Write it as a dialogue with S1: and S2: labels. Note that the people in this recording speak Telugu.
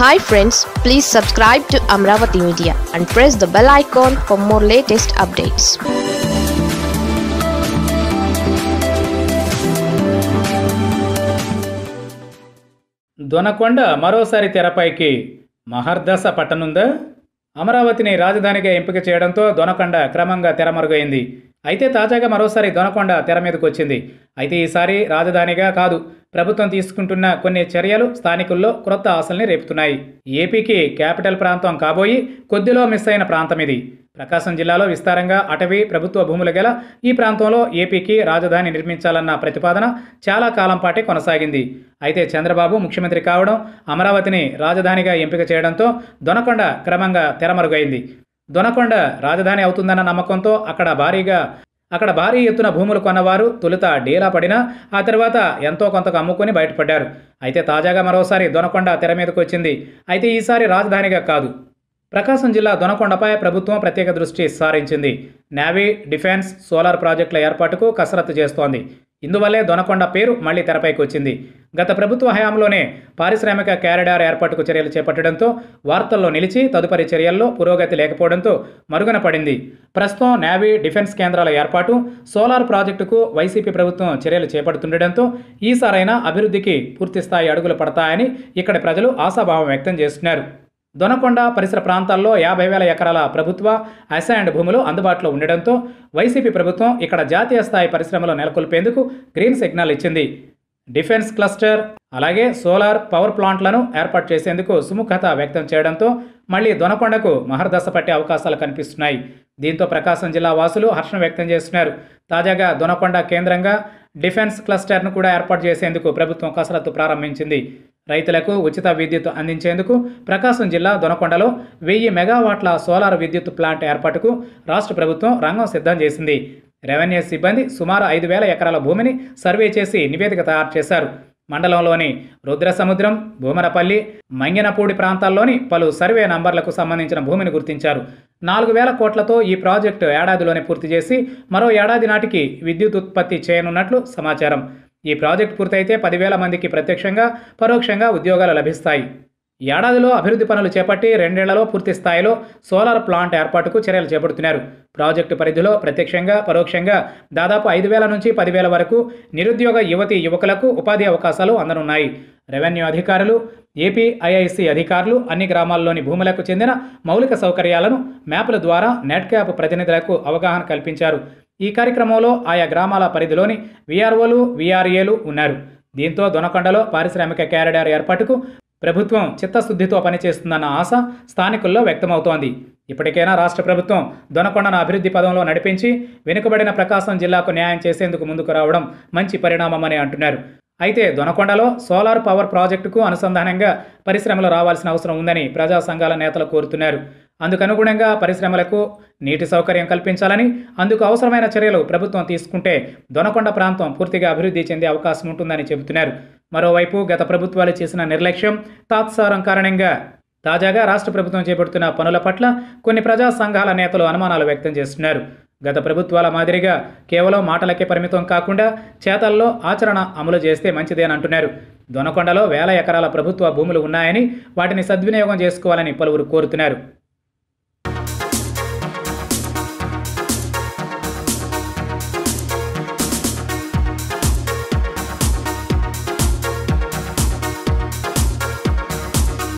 S1: Hi friends please subscribe to Amaravati media and press the bell icon for more latest updates
S2: Donakonda మరోసారి తెరపైకి మహర్దశ పట్టనుందా? అమరావతిని రాజధానిగా ఎంపిక చేయడంతో దొనకొండ క్రమంగా తెరమరుగైంది. అయితే తాజాగా మరోసారి దొనకొండ తెర మీదకు వచ్చింది. అయితే ఈసారి రాజధానిగా కాదు ప్రభుత్వం తీసుకుంటున్న కొన్ని చర్యలు స్థానికుల్లో క్రొత్త ఆశల్ని రేపుతున్నాయి. ఏపీకి క్యాపిటల్ ప్రాంతం కాబోయి కొద్దిలో మిస్ అయిన ప్రాంతం ఇది ప్రకాశం జిల్లాలో విస్తారంగా అటవీ ప్రభుత్వ భూములు గల ఈ ప్రాంతంలో ఏపీకి రాజధాని నిర్మించాలన్న ప్రతిపాదన చాలా కాలం పాటే కొనసాగింది. అయితే చంద్రబాబు ముఖ్యమంత్రి కావడం అమరావతిని రాజధానిగా ఎంపిక చేయడంతో దొనకొండ క్రమంగా తెరమరుగైంది. దొనకొండ రాజధాని అవుతుందన్న నమ్మకంతో అక్కడ భారీగా అక్కడ భారీ ఎత్తున భూములు కొన్నవారు తొలుత డేలా పడినా ఆ తర్వాత ఎంతో కొంతకు అమ్ముకొని బయటపడ్డారు. అయితే తాజాగా మరోసారి దొనకొండ తెర మీదకు వచ్చింది. అయితే ఈసారి రాజధానిగా కాదు. ప్రకాశం జిల్లా దొనకొండపై ప్రభుత్వం ప్రత్యేక దృష్టి సారించింది. నేవీ డిఫెన్స్ సోలార్ ప్రాజెక్టుల ఏర్పాటుకు కసరత్తు చేస్తోంది. ఇందువల్లే దొనకొండ పేరు మళ్ళీ తెరపైకి వచ్చింది. గత ప్రభుత్వ హయాంలోనే పారిశ్రామిక క్యారిడార్ ఏర్పాటుకు చర్యలు చేపట్టడంతో వార్తల్లో నిలిచి తదుపరి చర్యల్లో పురోగతి లేకపోవడంతో మరుగున పడింది. ప్రస్తుతం నేవీ డిఫెన్స్ కేంద్రాల ఏర్పాటు సోలార్ ప్రాజెక్టుకు వైసీపీ ప్రభుత్వం చర్యలు చేపడుతుండటంతో ఈసారైనా అభివృద్ధికి పూర్తిస్థాయి అడుగులు పడతాయని ఇక్కడి ప్రజలు ఆశాభావం వ్యక్తం చేస్తున్నారు. దొనకొండ పరిసర ప్రాంతాల్లో యాభై వేల ఎకరాల ప్రభుత్వ అసైన్డ్ భూములు అందుబాటులో ఉండడంతో వైసీపీ ప్రభుత్వం ఇక్కడ జాతీయ స్థాయి పరిశ్రమలు నెలకొల్పేందుకు గ్రీన్ సిగ్నల్ ఇచ్చింది. డిఫెన్స్ క్లస్టర్ అలాగే సోలార్ పవర్ ప్లాంట్లను ఏర్పాటు చేసేందుకు సుముఖత వ్యక్తం చేయడంతో మళ్ళీ దొనకొండకు మహర్దశ పట్టే అవకాశాలు కనిపిస్తున్నాయి. దీంతో ప్రకాశం జిల్లా వాసులు హర్షం వ్యక్తం చేస్తున్నారు. తాజాగా దొనకొండ కేంద్రంగా డిఫెన్స్ క్లస్టర్ను కూడా ఏర్పాటు చేసేందుకు ప్రభుత్వం కసరత్తు ప్రారంభించింది. రైతులకు ఉచిత విద్యుత్ అందించేందుకు ప్రకాశం జిల్లా దొనకొండలో వెయ్యి మెగావాట్ల సోలార్ విద్యుత్ ప్లాంట్ ఏర్పాటుకు రాష్ట్ర ప్రభుత్వం రంగం సిద్ధం చేసింది. రెవెన్యూ సిబ్బంది సుమారు ఐదు వేల ఎకరాల భూమిని సర్వే చేసి నివేదిక తయారు చేశారు. మండలంలోని రుద్రసముద్రం భూమరపల్లి మంగినపూడి ప్రాంతాల్లోని పలు సర్వే నంబర్లకు సంబంధించిన భూమిని గుర్తించారు. నాలుగు వేల కోట్లతో ఈ ప్రాజెక్టు ఏడాదిలోనే పూర్తి చేసి మరో ఏడాది నాటికి విద్యుత్ ఉత్పత్తి చేయనున్నట్లు సమాచారం. ఈ ప్రాజెక్టు పూర్తయితే పదివేల మందికి ప్రత్యక్షంగా పరోక్షంగా ఉద్యోగాలు లభిస్తాయి. ఏడాదిలో అభివృద్ధి పనులు చేపట్టి రెండేళ్ళలో పూర్తి స్థాయిలో సోలార్ ప్లాంట్ ఏర్పాటుకు చర్యలు చేపడుతున్నారు. ప్రాజెక్టు పరిధిలో ప్రత్యక్షంగా పరోక్షంగా దాదాపు ఐదు వేల నుంచి పదివేల వరకు నిరుద్యోగ యువతి యువకులకు ఉపాధి అవకాశాలు అందనున్నాయి. రెవెన్యూ అధికారులు ఏపీ ఐఐసి అధికారులు అన్ని గ్రామాల్లోని భూములకు చెందిన మౌలిక సౌకర్యాలను మ్యాప్ల ద్వారా నెట్ క్యాప్ ప్రతినిధులకు అవగాహన కల్పించారు. ఈ కార్యక్రమంలో ఆయా గ్రామాల పరిధిలోని వీఆర్ఓలు వీఆర్ఏలు ఉన్నారు. దీంతో దొనకొండలో పారిశ్రామిక క్యారిడార్ ఏర్పాటుకు ప్రభుత్వం చిత్తశుద్ధితో పనిచేస్తుందన్న ఆశ స్థానికుల్లో వ్యక్తమవుతోంది. ఇప్పటికైనా రాష్ట్ర ప్రభుత్వం దొనకొండను అభివృద్ధి పదంలో నడిపించి వెనుకబడిన ప్రకాశం జిల్లాకు న్యాయం చేసేందుకు ముందుకు రావడం మంచి పరిణామమని అంటున్నారు. అయితే దొనకొండలో సోలార్ పవర్ ప్రాజెక్టుకు అనుసంధానంగా పరిశ్రమలు రావాల్సిన అవసరం ఉందని ప్రజా సంఘాల నేతలు కోరుతున్నారు. అందుకనుగుణంగా పరిశ్రమలకు నీటి సౌకర్యం కల్పించాలని అందుకు అవసరమైన చర్యలు ప్రభుత్వం తీసుకుంటే దొనకొండ ప్రాంతం పూర్తిగా అభివృద్ధి చెందే అవకాశం ఉంటుందని చెబుతున్నారు. మరోవైపు గత ప్రభుత్వాలు చేసిన నిర్లక్ష్యం తాత్సారం కారణంగా తాజాగా రాష్ట్ర ప్రభుత్వం చేపడుతున్న పనుల పట్ల కొన్ని ప్రజా సంఘాల నేతలు అనుమానాలు వ్యక్తం చేస్తున్నారు. గత ప్రభుత్వాల మాదిరిగా కేవలం మాటలకే పరిమితం కాకుండా చేతల్లో ఆచరణ అమలు చేస్తే మంచిదేనంటున్నారు దొనకొండలో వేల ఎకరాల ప్రభుత్వ భూములు ఉన్నాయని వాటిని సద్వినియోగం చేసుకోవాలని పలువురు కోరుతున్నారు.